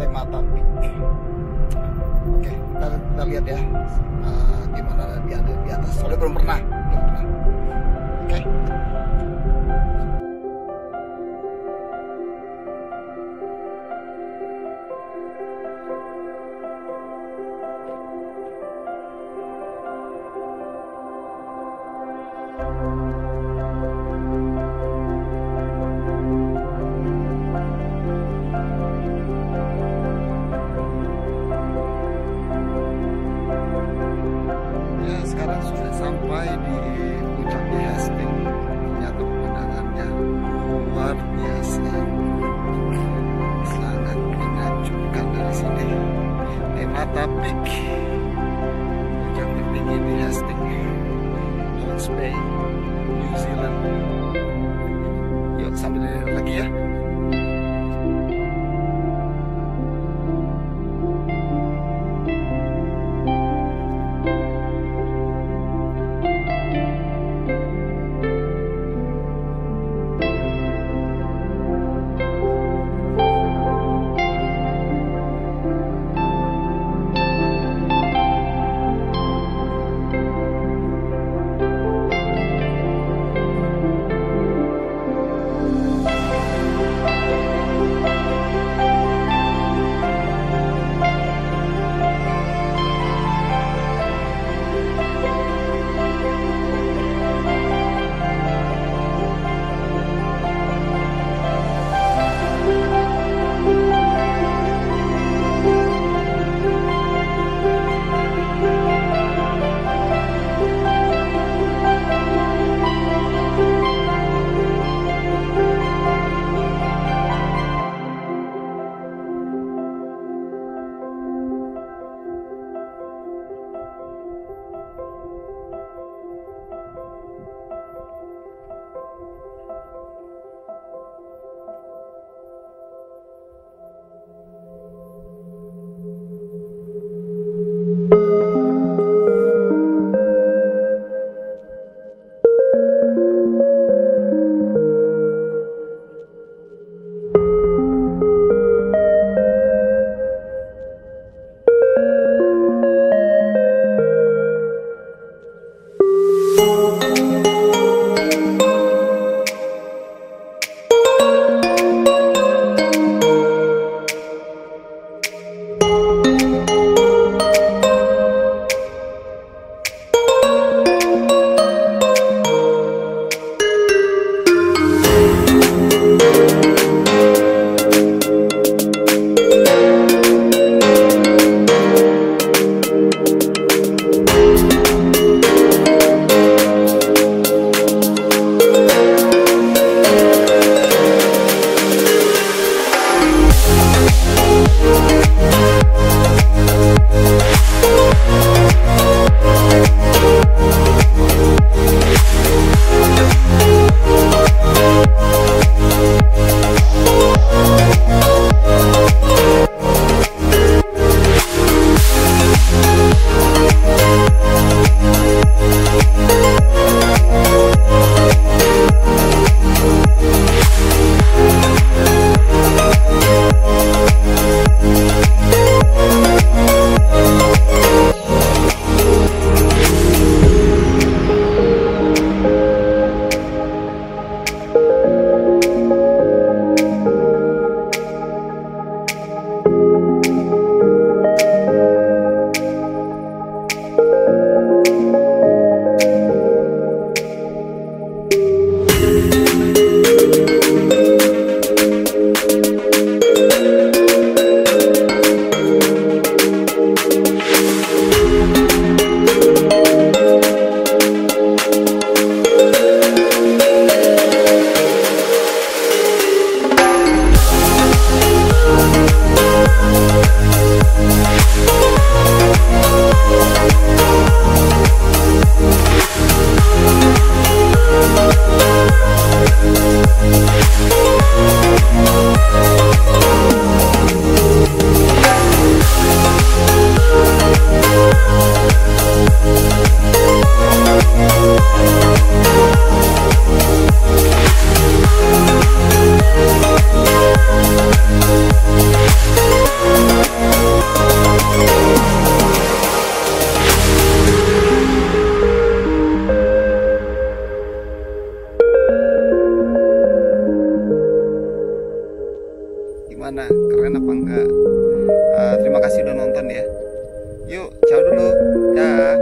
Temata Peak oke kita, kita lihat ya uh, gimana di, di atas. Soalnya belum pernah belum pernah. Oke. Ya sekarang sudah sampai di puncak Hastings ternyata pemandangannya luar biasa. Sangat menakjubkan dari sini. Nemata Peak puncak tertinggi di Hastings, Hawke's Bay New Zealand. Yuk sambil lagi ya. Música uh, terima kasih udah nonton ya. Yuk ciao dulu. Dah